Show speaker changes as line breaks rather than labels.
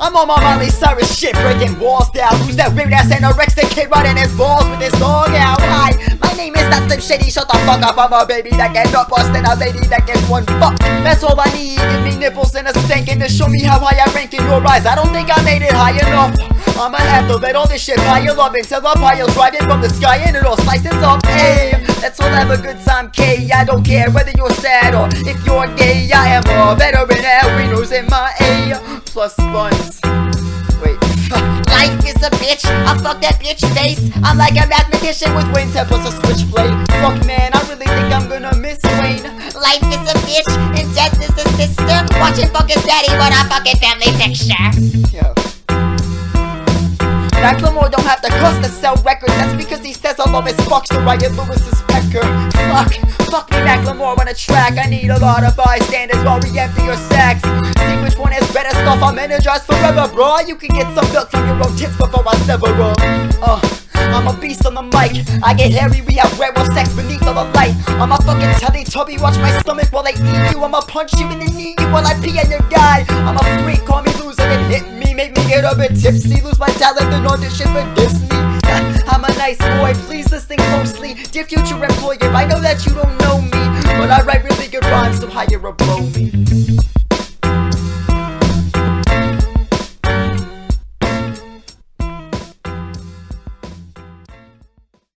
I'm on my Miley Cyrus shit, breaking walls down. Who's that weird ass anorexic kid running his balls with his dog out? Hi, my name is not Slim Shady, shut the fuck up. I'm a baby that get up bust and a lady that gets one fuck. That's all I need. Give me nipples and a spanking to show me how high I rank in your eyes. I don't think I made it high enough. I'ma have to let all this shit pile up until the pile driving from the sky and it all slices up. Hey, let's all have a good time, K. I don't care whether you're sad or if you're gay. I am a veteran plus buns. Wait.
Life is a bitch, I fuck that bitch face. I'm like a mathematician with
Wayne's head plus a switchblade. Fuck man, I really think I'm gonna miss Wayne.
Life is a bitch and death is a sister. Watching fuck his daddy, what a fucking family picture.
Yo. Macklemore don't have to cuss to sell records That's because he says all of his fucks to Ryan Lewis's pecker Fuck, fuck me Macklemore on a track I need a lot of bystanders while we empty your sacks better I'm energized forever bro. You can get some milk from your own tits before I sever them uh, I'm a beast on the mic. I get hairy, we have werewolf sex beneath all the light. I'm a fucking Teletubby, watch my stomach while I eat you. I'ma punch you in the knee while I pee on your guy. I'm a freak, call me loser, then hit me Make me get a bit tipsy, lose my talent, then audition for Disney. I'm a nice boy, please listen closely. Dear future employer, I know that you don't know me But I write really good rhymes, so hire a blow me